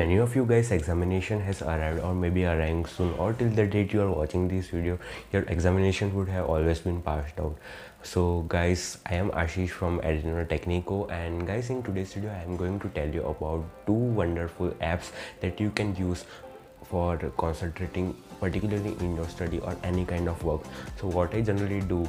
many of you guys examination has arrived or maybe arriving soon or till the date you are watching this video your examination would have always been passed out. So guys i am ashish from Adreno technico and guys in today's video i am going to tell you about two wonderful apps that you can use for concentrating particularly in your study or any kind of work. So what i generally do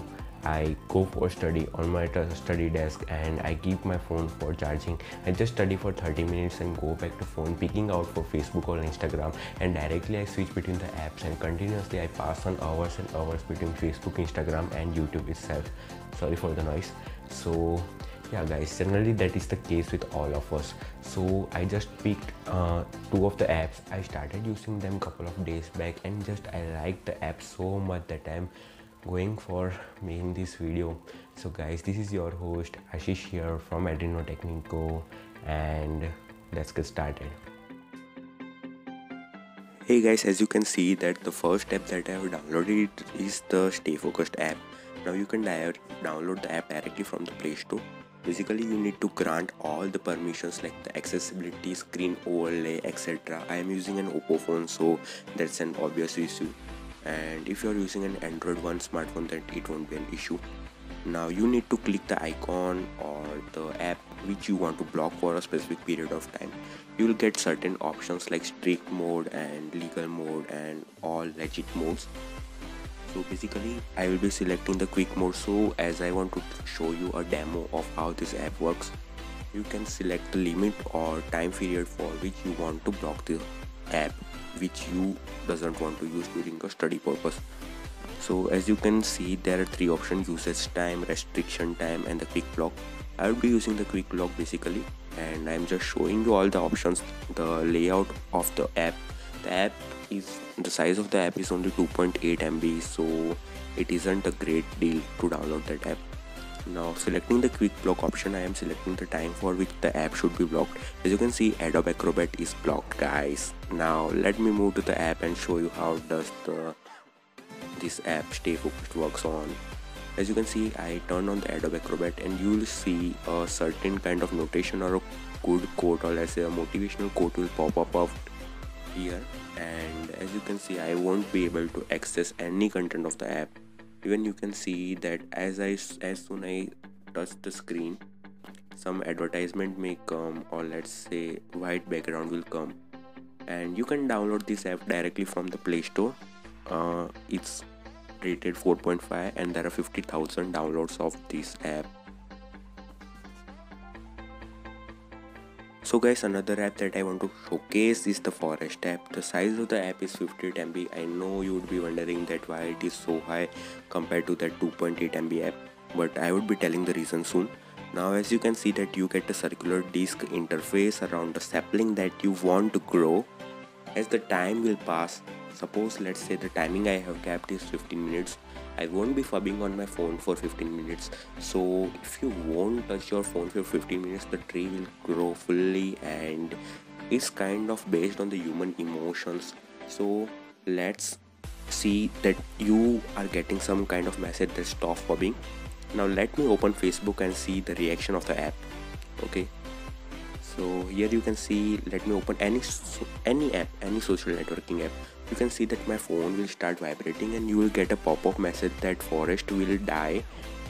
I go for study on my study desk and I keep my phone for charging. I just study for 30 minutes and go back to phone picking out for Facebook or Instagram and directly I switch between the apps and continuously I pass on hours and hours between Facebook, Instagram and YouTube itself. Sorry for the noise. So yeah guys generally that is the case with all of us so i just picked uh, two of the apps i started using them couple of days back and just i like the app so much that i'm going for making this video. So guys this is your host ashish here from adreno technico and let's get started. Hey guys as you can see that the first app that i have downloaded is the stay focused app. Now you can download the app directly from the play store. Basically you need to grant all the permissions like the accessibility screen overlay etc i am using an oppo phone so that's an obvious issue and if you're using an android one smartphone then it won't be an issue. Now you need to click the icon or the app which you want to block for a specific period of time. You will get certain options like strict mode and legal mode and all legit modes. So basically i will be selecting the quick mode. So as i want to show you a demo of how this app works you can select the limit or time period for which you want to block the app which you doesn't want to use during a study purpose. So as you can see there are three options usage time restriction time and the quick block. I will be using the quick block basically and i'm just showing you all the options the layout of the app. The app is the size of the app is only 2.8 mb so it isn't a great deal to download that app now selecting the quick block option I am selecting the time for which the app should be blocked. As you can see Adobe Acrobat is blocked guys. Now let me move to the app and show you how does the this app stay focused works on. As you can see I turn on the Adobe Acrobat and you will see a certain kind of notation or a good quote or let's say a motivational quote will pop up out here and as you can see I won't be able to access any content of the app even you can see that as I as soon I touch the screen some advertisement may come or let's say white background will come. And you can download this app directly from the play store. Uh, it's rated 4.5 and there are 50,000 downloads of this app So guys another app that I want to showcase is the Forest app. The size of the app is 50 MB. I know you would be wondering that why it is so high compared to that 2.8 MB app but I would be telling the reason soon. Now as you can see that you get a circular disc interface around the sapling that you want to grow. As the time will pass, suppose let's say the timing I have kept is 15 minutes I won't be phubbing on my phone for 15 minutes. So if you won't touch your phone for 15 minutes the tree will grow fully and it's kind of based on the human emotions. So let's see that you are getting some kind of message that stop phubbing. Now let me open facebook and see the reaction of the app okay? So here you can see let me open any any app any social networking app you can see that my phone will start vibrating and you will get a pop-up message that forest will die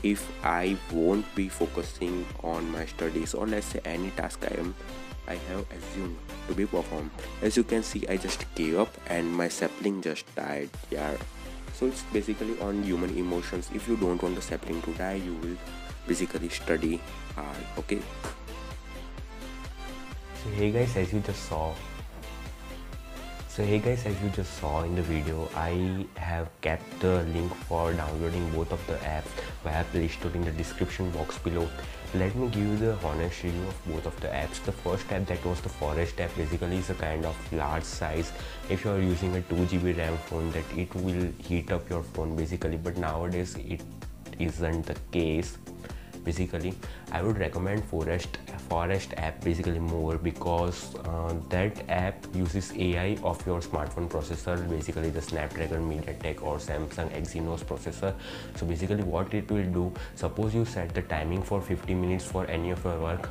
if I won't be focusing on my studies or let's say any task I am I have assumed to be performed. As you can see I just gave up and my sapling just died. Yeah. So it's basically on human emotions. If you don't want the sapling to die you will basically study hard. Okay. So hey guys as you just saw so hey guys as you just saw in the video I have kept the link for downloading both of the apps via Play Store in the description box below. Let me give you the honest review of both of the apps. The first app that was the Forest app basically is a kind of large size. If you are using a 2GB RAM phone that it will heat up your phone basically but nowadays it isn't the case basically i would recommend forest forest app basically more because uh, that app uses ai of your smartphone processor basically the snapdragon mediatek or samsung exynos processor. So basically what it will do suppose you set the timing for 50 minutes for any of your work.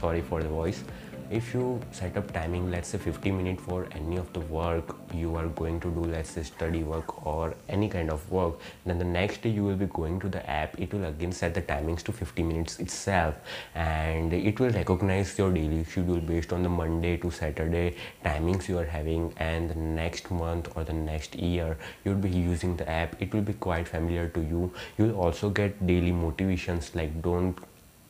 Sorry for the voice if you set up timing let's say 50 minutes for any of the work you are going to do let's say study work or any kind of work then the next day you will be going to the app. It will again set the timings to 50 minutes itself and it will recognize your daily schedule based on the monday to saturday timings you are having and the next month or the next year you'll be using the app. It will be quite familiar to you. You'll also get daily motivations like don't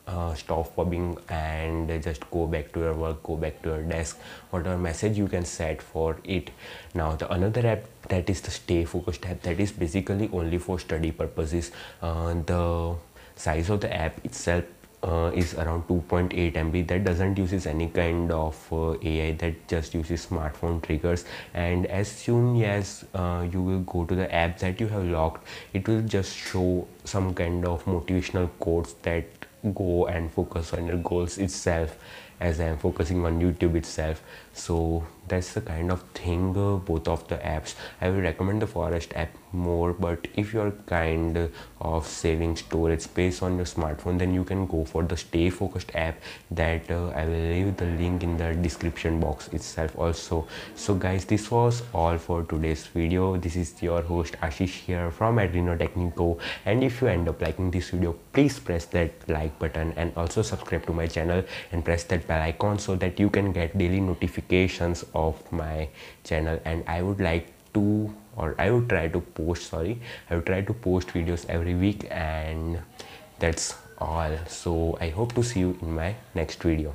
uh, stop phubbing and just go back to your work go back to your desk whatever message you can set for it. Now the another app that is the stay focused app that is basically only for study purposes uh, the size of the app itself uh, is around 2.8 MB that doesn't uses any kind of uh, AI that just uses smartphone triggers. And as soon as uh, you will go to the app that you have locked it will just show some kind of motivational quotes that go and focus on your goals itself as I am focusing on YouTube itself. So that's the kind of thing uh, both of the apps. I will recommend the Forest app more, but if you're kind of saving storage space on your smartphone, then you can go for the Stay Focused app that uh, I will leave the link in the description box itself also. So guys, this was all for today's video. This is your host Ashish here from Adreno Technico and if you end up liking this video, please press that like button and also subscribe to my channel and press that bell icon so that you can get daily notifications of my channel and I would like to or I would try to post sorry I would try to post videos every week and that's all. So I hope to see you in my next video